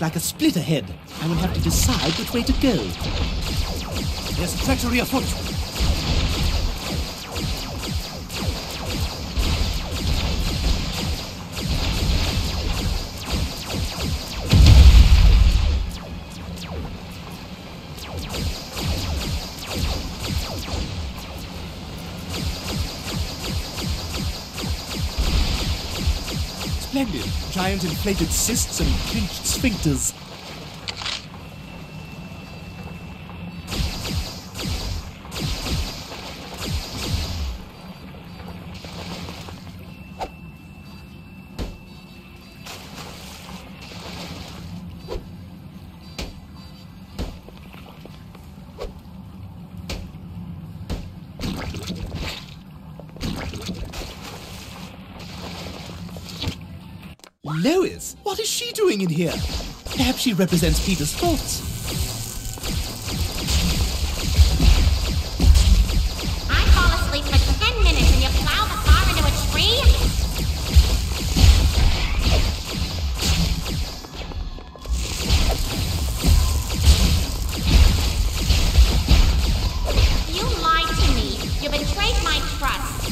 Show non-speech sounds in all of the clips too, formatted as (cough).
like a split ahead. I will have to decide which way to go. There's treachery afoot. Giant inflated cysts and pinched sphincters. Doing in here? Perhaps she represents Peter's thoughts. I fall asleep for 10 minutes and you plow the car into a tree? You lied to me. You betrayed my trust.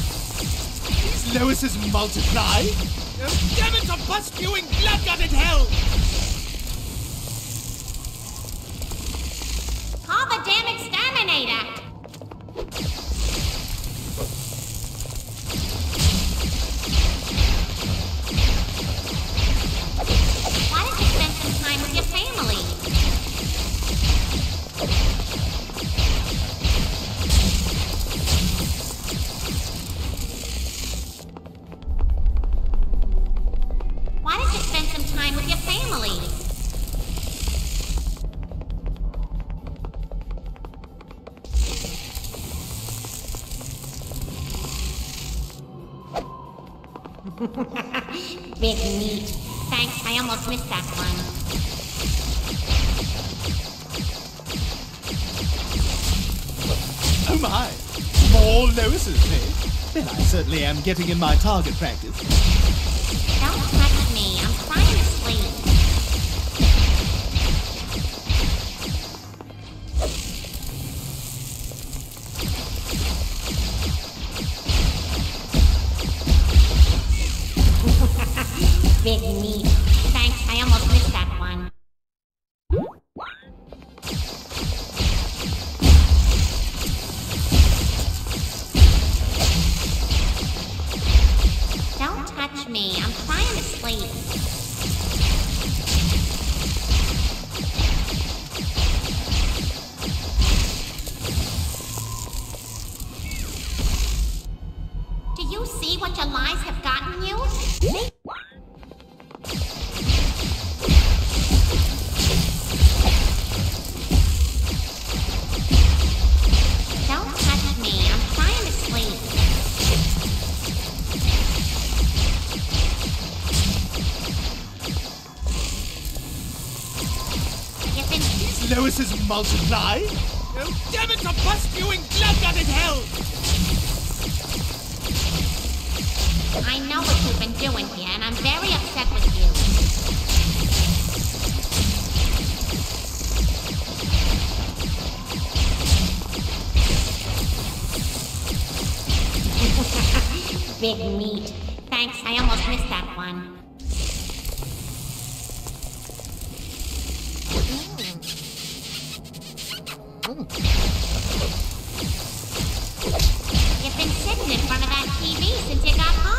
These Lois's multiply? Oh my! More Lois's, eh? Then I certainly am getting in my target practice. I know what you've been doing here, and I'm very upset with you. (laughs) Big meat. Thanks, I almost missed that one. You've been sitting in front of that TV since you got home.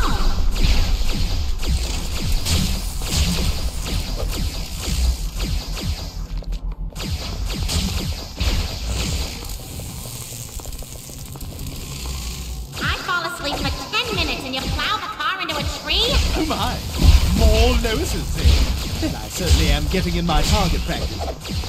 Getting in my target practice.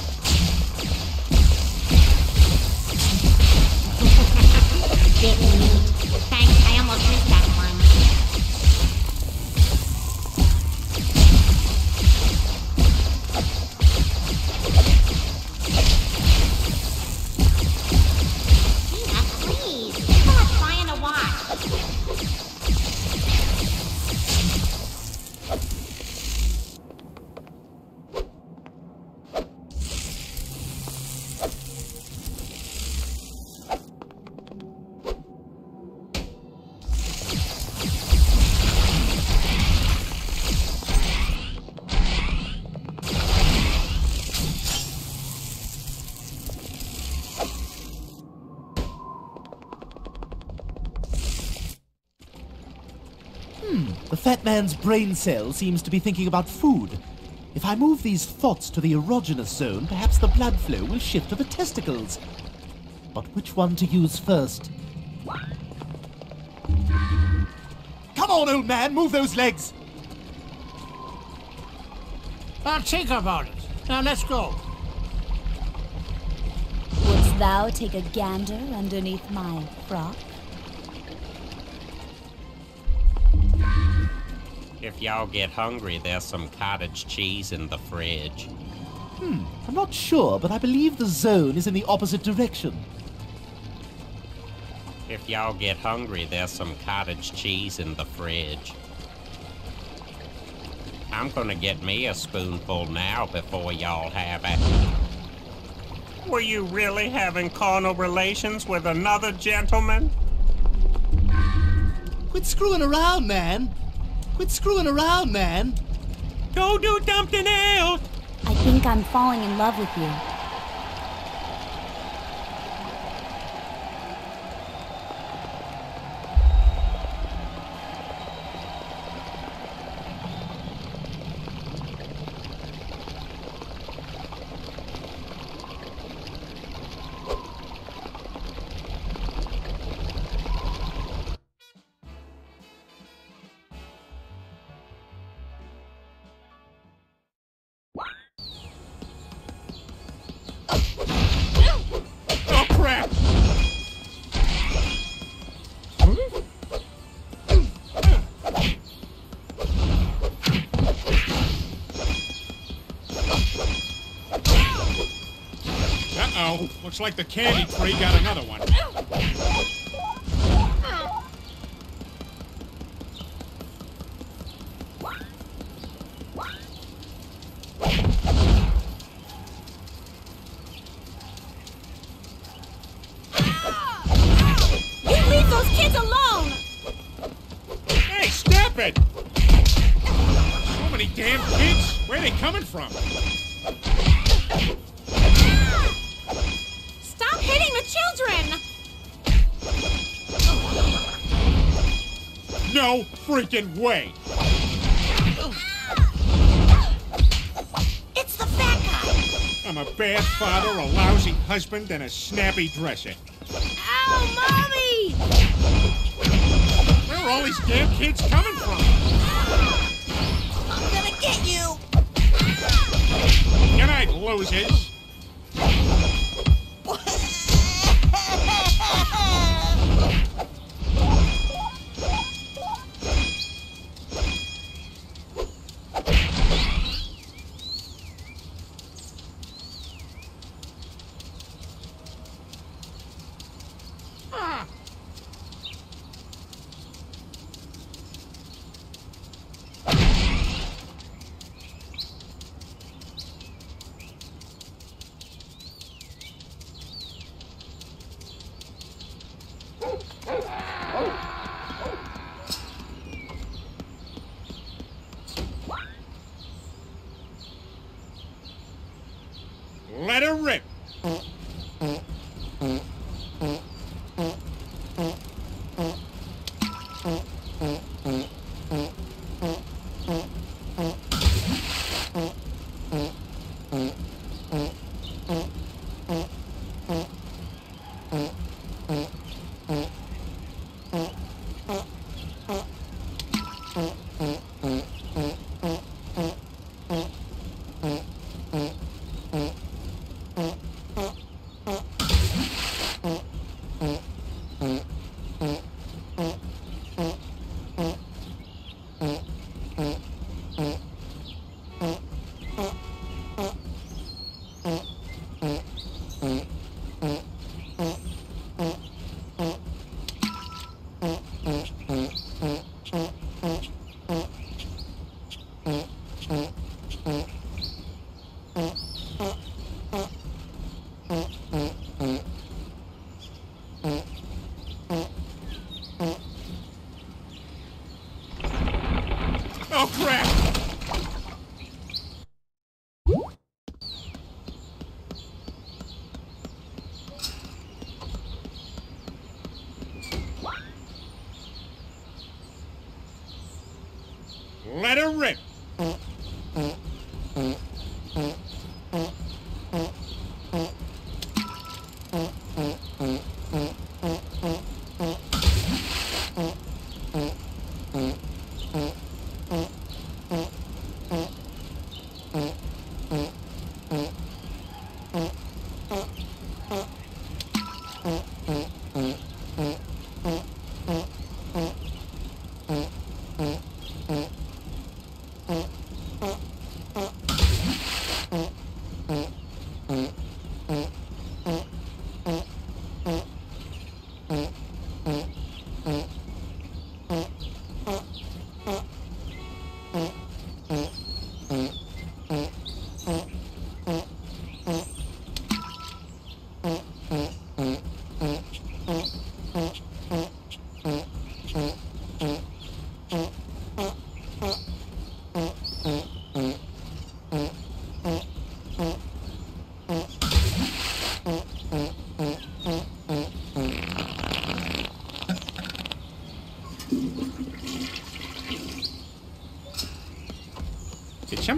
Fat man's brain cell seems to be thinking about food. If I move these thoughts to the erogenous zone, perhaps the blood flow will shift to the testicles. But which one to use first? Come on, old man, move those legs! I'll think about it. Now let's go. Wouldst thou take a gander underneath my frock? If y'all get hungry, there's some cottage cheese in the fridge. Hmm, I'm not sure, but I believe the zone is in the opposite direction. If y'all get hungry, there's some cottage cheese in the fridge. I'm gonna get me a spoonful now before y'all have it. Were you really having carnal relations with another gentleman? Quit screwing around, man! Quit screwing around, man! Go do something else! I think I'm falling in love with you. Looks like the candy tree got another one. You leave freaking way! It's the fat guy! I'm a bad father, a lousy husband, and a snappy dresser. Ow, Mommy! Where are all these damn kids coming from? I'm gonna get you! Good night, losers.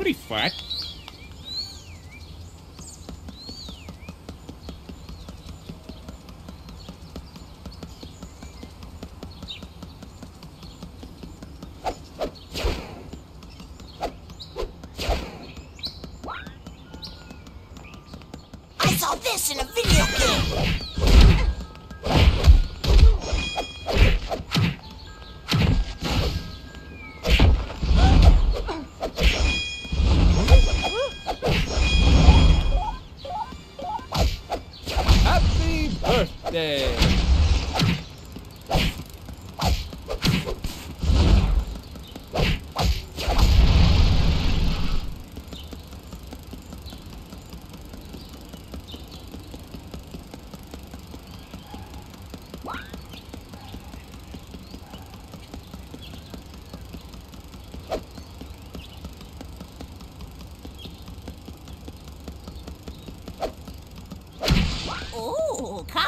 Somebody fart?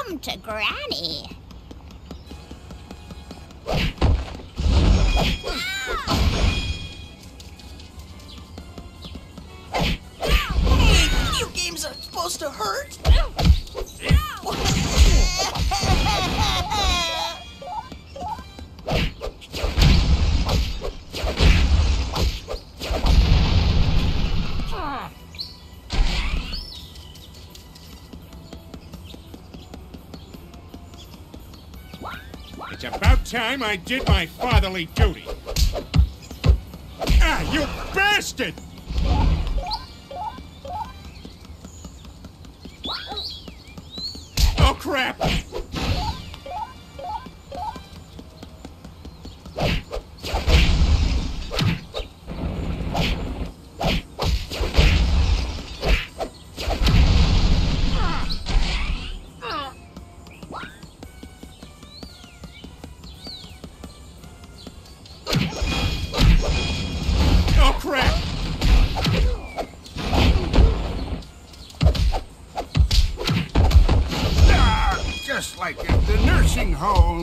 Come to Granny. Time I did my fatherly duty. Ah, you bastard!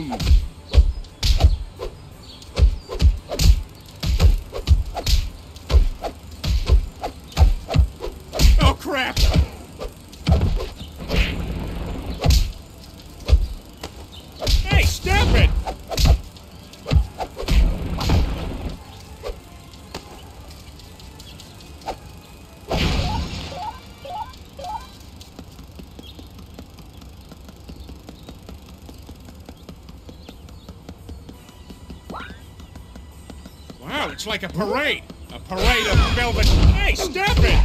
Home. It's like a parade. A parade of velvet. Hey, stop it!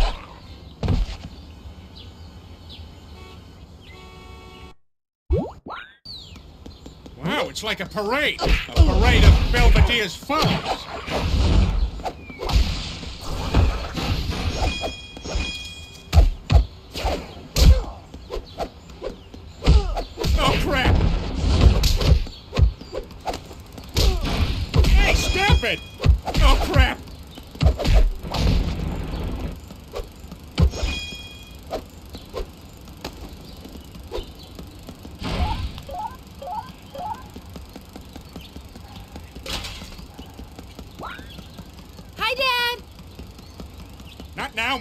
Wow, it's like a parade. A parade of Belvedere's followers.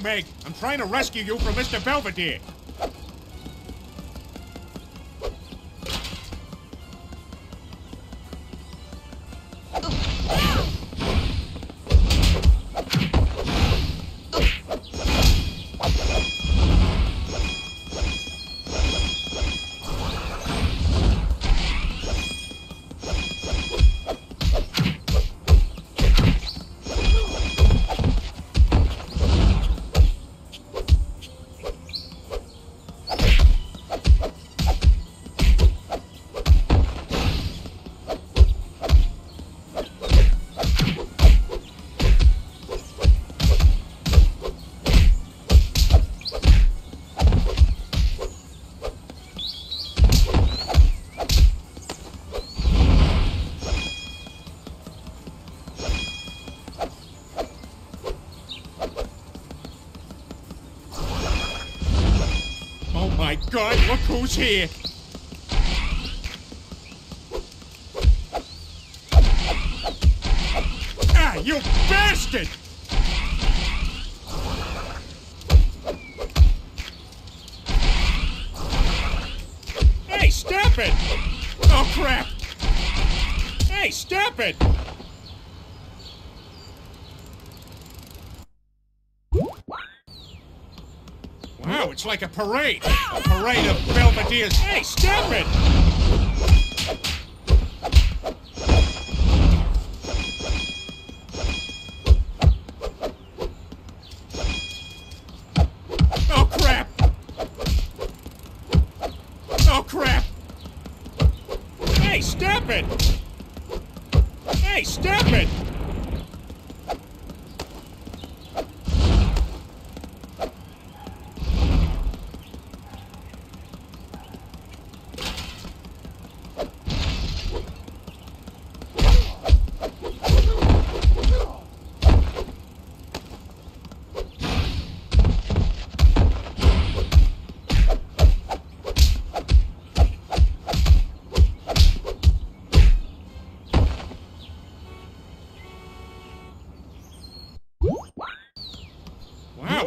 Meg. I'm trying to rescue you from Mr. Belvedere. Oh my god, look who's here! Ah, you bastard! Hey, stop it! Oh crap! Hey, stop it! Like a parade. A parade of Belvedere's. Hey, stop it!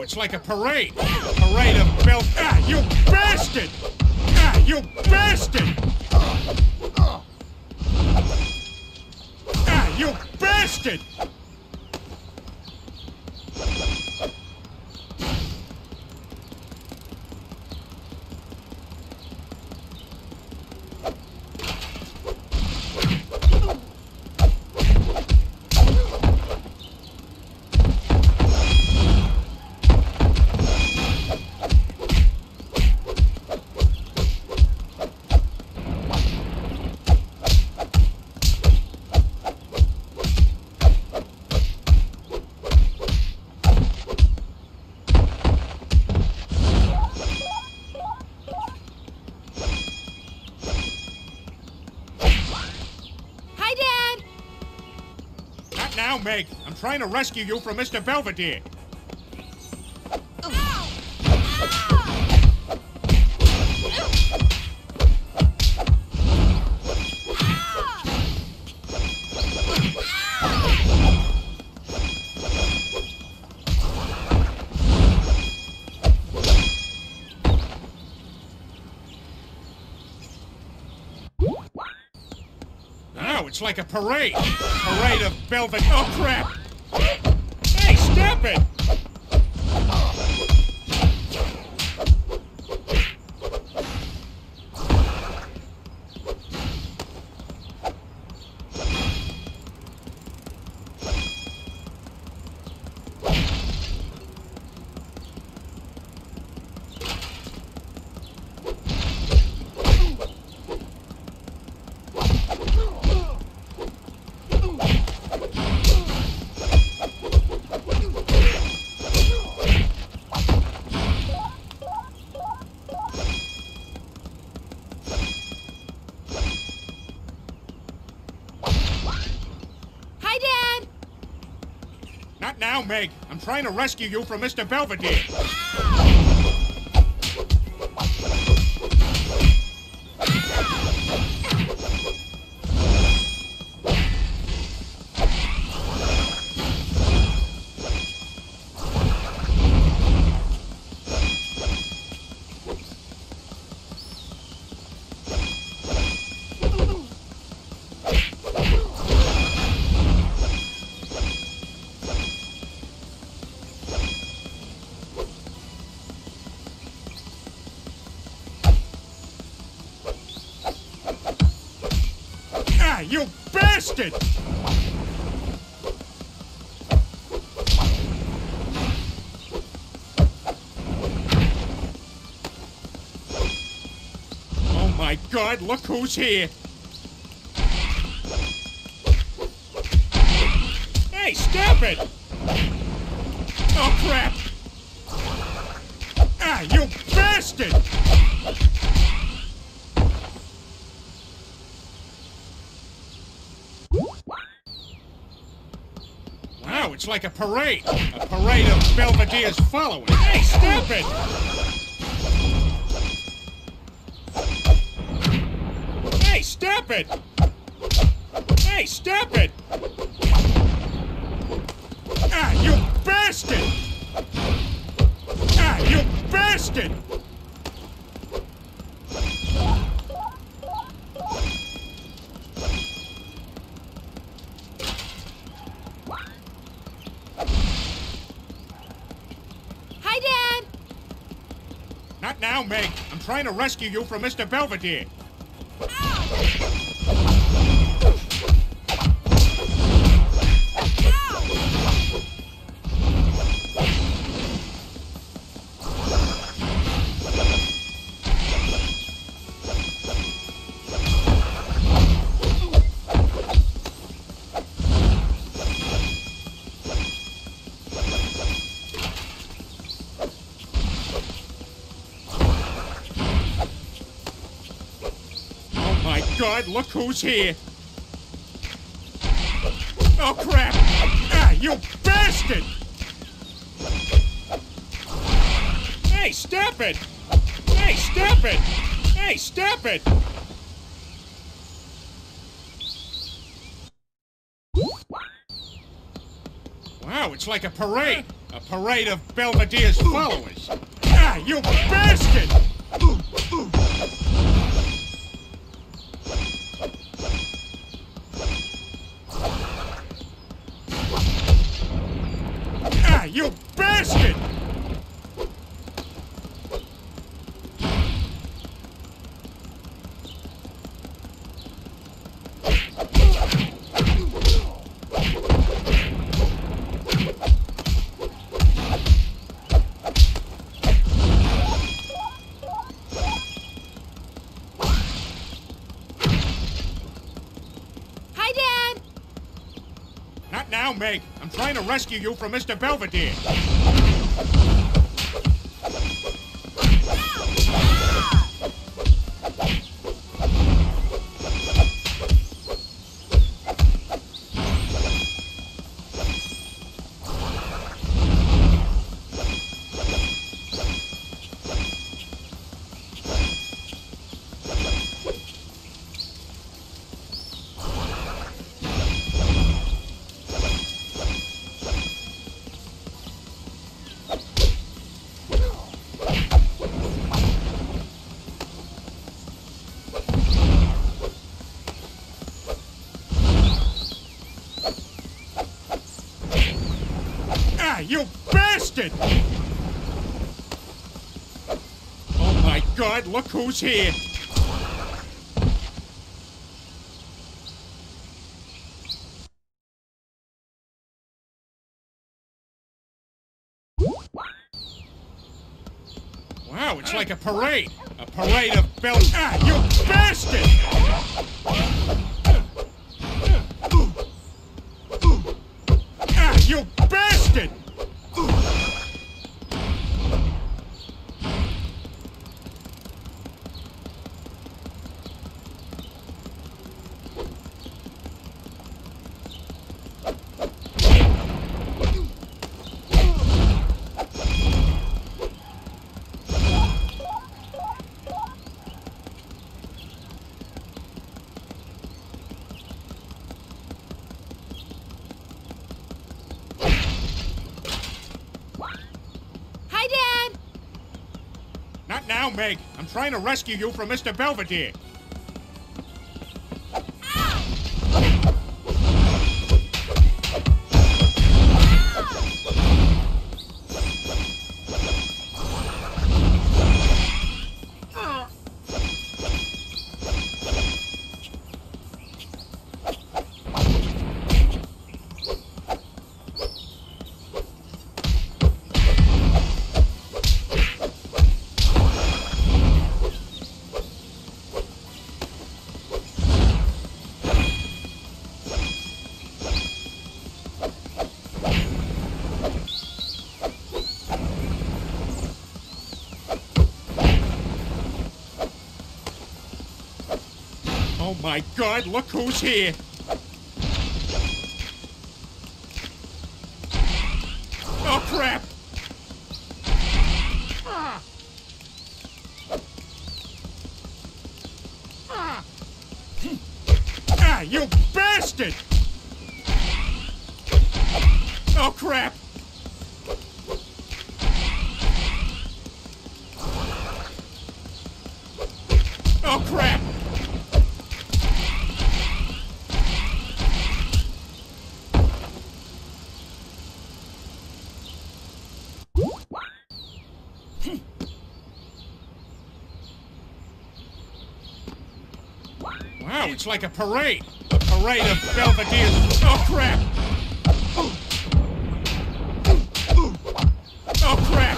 It's like a parade. A parade of Bel. Ah, you bastard! Ah, you bastard! Ah, you bastard! Meg. I'm trying to rescue you from Mr. Belvedere. It's like a parade. Parade of velvet. Oh, crap! Hey, stop it! Meg. I'm trying to rescue you from Mr. Belvedere. Oh my god, look who's here! Like a parade. A parade of Belvedere's followers. Hey, stop it! Hey, stop it! Hey, stop it! Ah, you bastard! Ah, you bastard! Trying to rescue you from Mr. Belvedere. Oh look who's here! Oh crap! Ah, you bastard! Hey, stop it! Hey, stop it! Hey, stop it! Wow, it's like a parade! A parade of Belvedere's followers! Ah, you bastard! I'm trying to rescue you from Mr. Belvedere. Oh my god, look who's here! Wow, it's like a parade! A parade of Bel- Ah, you bastard! Now, Meg. I'm trying to rescue you from Mr. Belvedere. My god, look who's here! Oh crap! Ah. Ah. Ah, you bastard! Oh crap! Oh crap! Wow, it's like a parade. A parade of Belvedere's. Oh crap! Oh crap!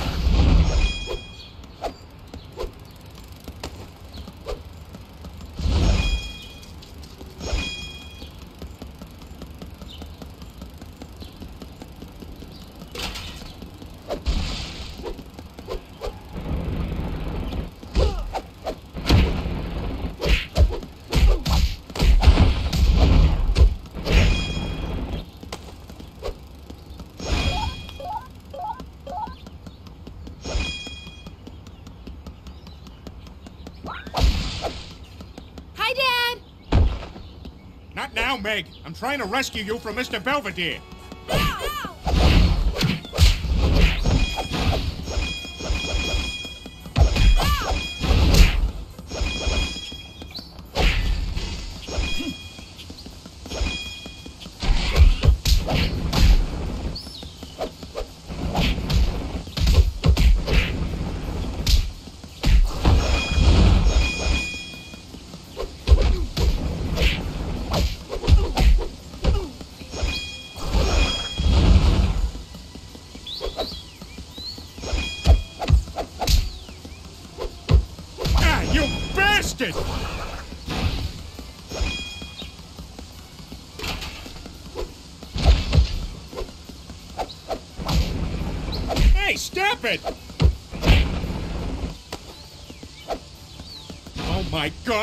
Hi, Dad! Not now, Meg. I'm trying to rescue you from Mr. Belvedere.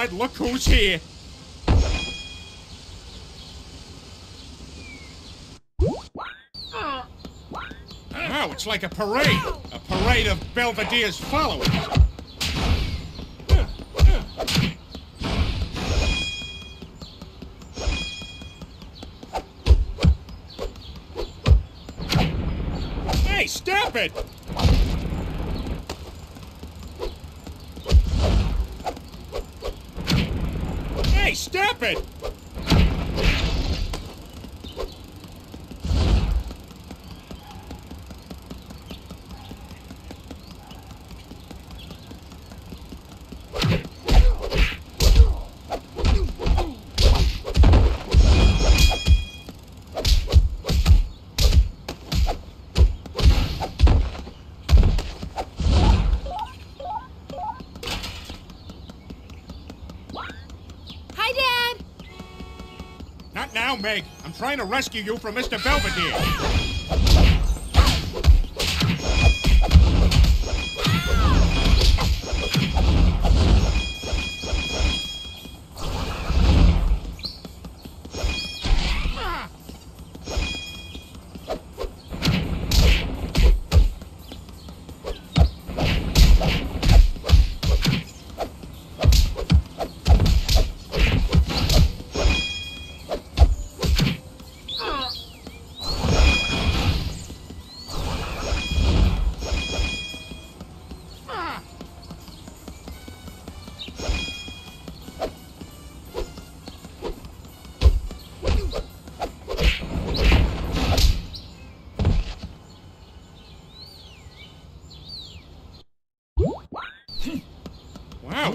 Look who's here! Wow, it's like a parade! A parade of Belvedere's followers! Hey, stop it! Trying to rescue you from Mr. Belvedere.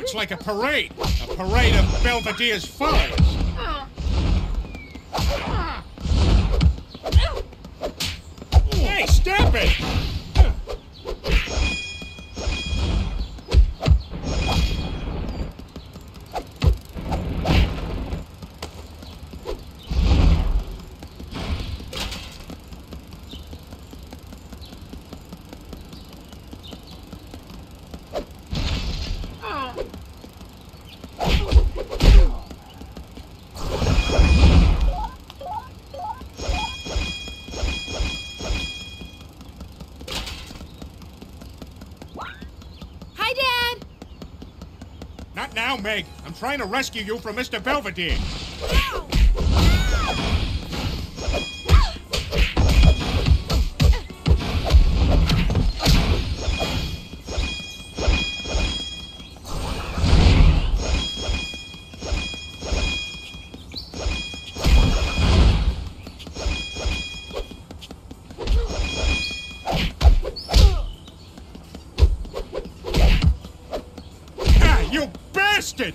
It's like a parade. A parade of Belvedere's followers. Meg. I'm trying to rescue you from Mr. Belvedere. Bastard!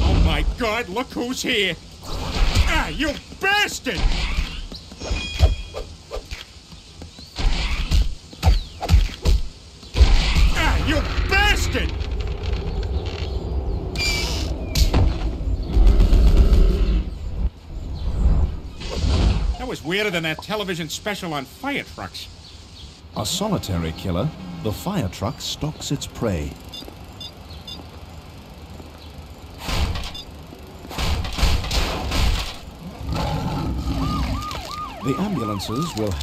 Oh my god, look who's here! Ah, you bastard! Ah, you bastard! That was weirder than that television special on fire trucks. A solitary killer, the fire truck stalks its prey. The ambulances will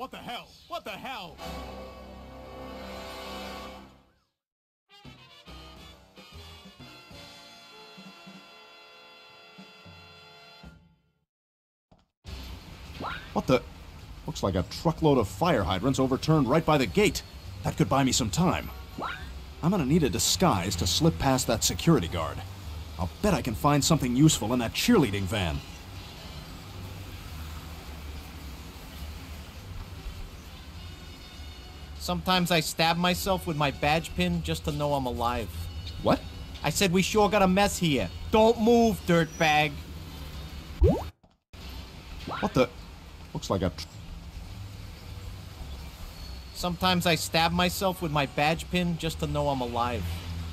what the hell? What the hell? What the? Looks like a truckload of fire hydrants overturned right by the gate. That could buy me some time. I'm gonna need a disguise to slip past that security guard. I'll bet I can find something useful in that cheerleading van. Sometimes I stab myself with my badge pin just to know I'm alive. What? I said we sure got a mess here. Don't move, dirtbag. What the? Looks like a. Sometimes I stab myself with my badge pin just to know I'm alive.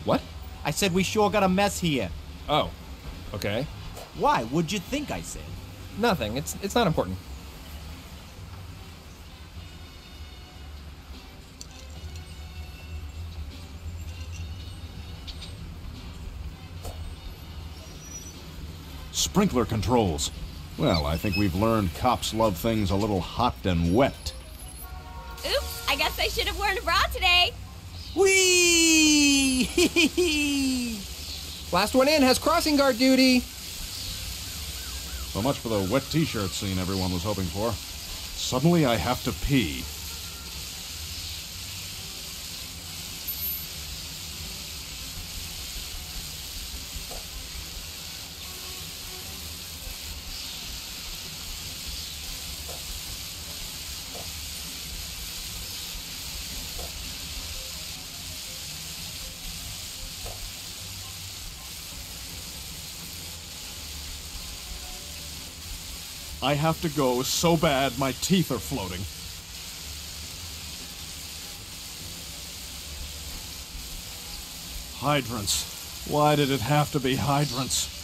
what? I said we sure got a mess here. Oh. Okay. Why? What'd you think I said? Nothing. It's it's not important. Sprinkler controls. Well, I think we've learned cops love things a little hot and wet. Oops, I guess I should have worn a bra today. Whee! (laughs) Last one in has crossing guard duty. So much for the wet t-shirt scene everyone was hoping for. Suddenly I have to pee. I have to go so bad my teeth are floating. Hydrants. Why did it have to be hydrants?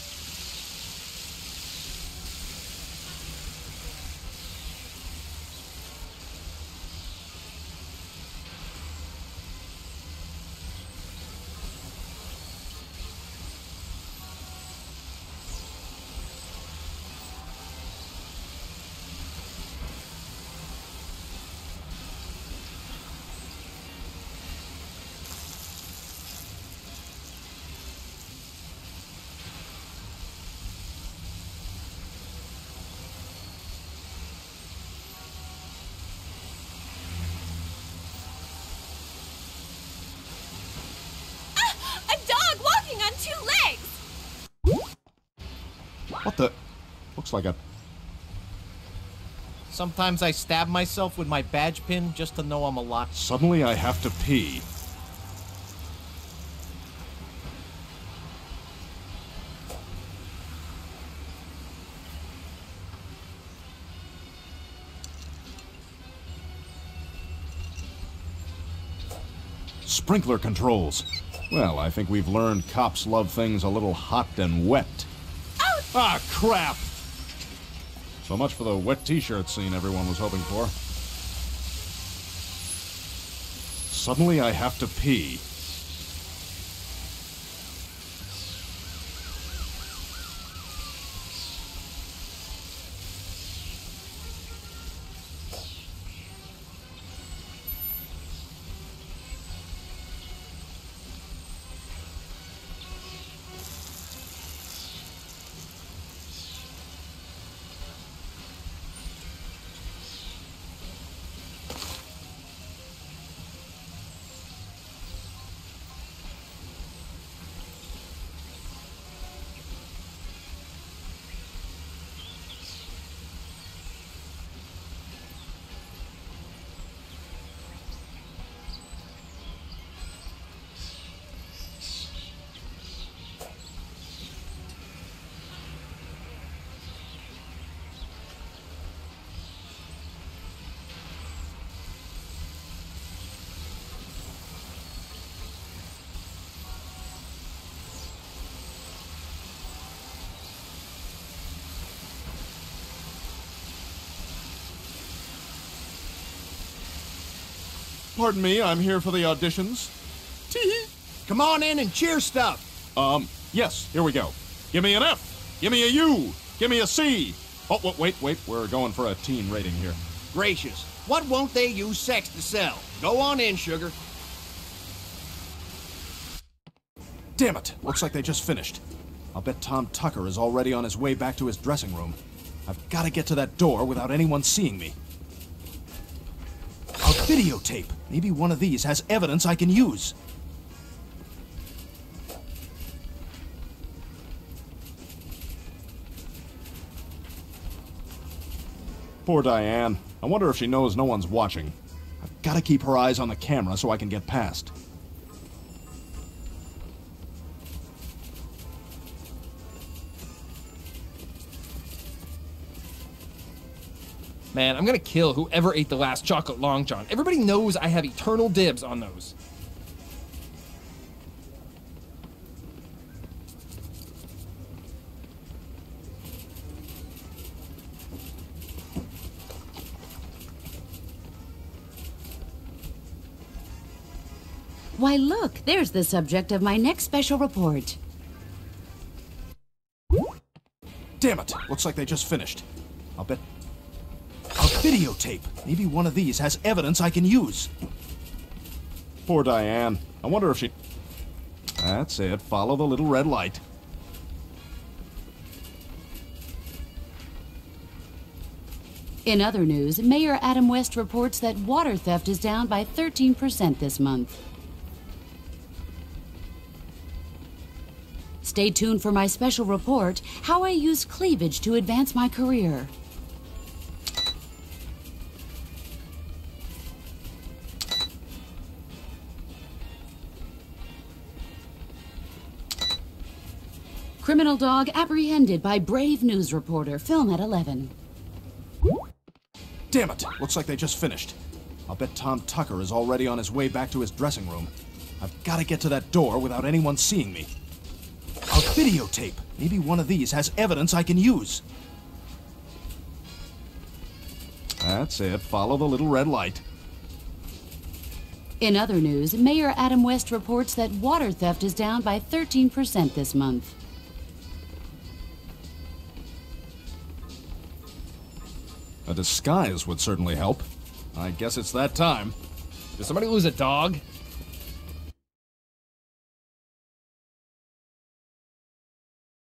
two legs! What the? Looks like a... Sometimes I stab myself with my badge pin just to know I'm alive. Suddenly I have to pee. Sprinkler controls. Well, I think we've learned cops love things a little hot and wet. Ah, crap! So much for the wet t-shirt scene everyone was hoping for. Suddenly I have to pee. Pardon me, I'm here for the auditions. Tee Come on in and cheer stuff. Um, yes, here we go. Give me an F. Give me a U. Give me a C. Oh, wa- wait, wait, we're going for a teen rating here. Gracious. What won't they use sex to sell? Go on in, sugar. Damn it, looks like they just finished. I'll bet Tom Tucker is already on his way back to his dressing room. I've got to get to that door without anyone seeing me. Videotape. Maybe one of these has evidence I can use. Poor Diane. I wonder if she knows no one's watching. I've got to keep her eyes on the camera so I can get past. Man, I'm gonna kill whoever ate the last chocolate long john. Everybody knows I have eternal dibs on those. Why, look, there's the subject of my next special report. Damn it! Looks like they just finished. I'll bet. A videotape! Maybe one of these has evidence I can use. Poor Diane. I wonder if she. That's it. Follow the little red light. In other news, Mayor Adam West reports that water theft is down by 13% this month. Stay tuned for my special report How I Use Cleavage to Advance My Career. Criminal dog apprehended by brave news reporter. Film at 11. Damn it! Looks like they just finished. I'll bet Tom Tucker is already on his way back to his dressing room. I've got to get to that door without anyone seeing me. A videotape! Maybe one of these has evidence I can use. That's it. Follow the little red light. In other news, Mayor Adam West reports that water theft is down by 13% this month. Uh, a disguise would certainly help. I guess it's that time. Did somebody lose a dog?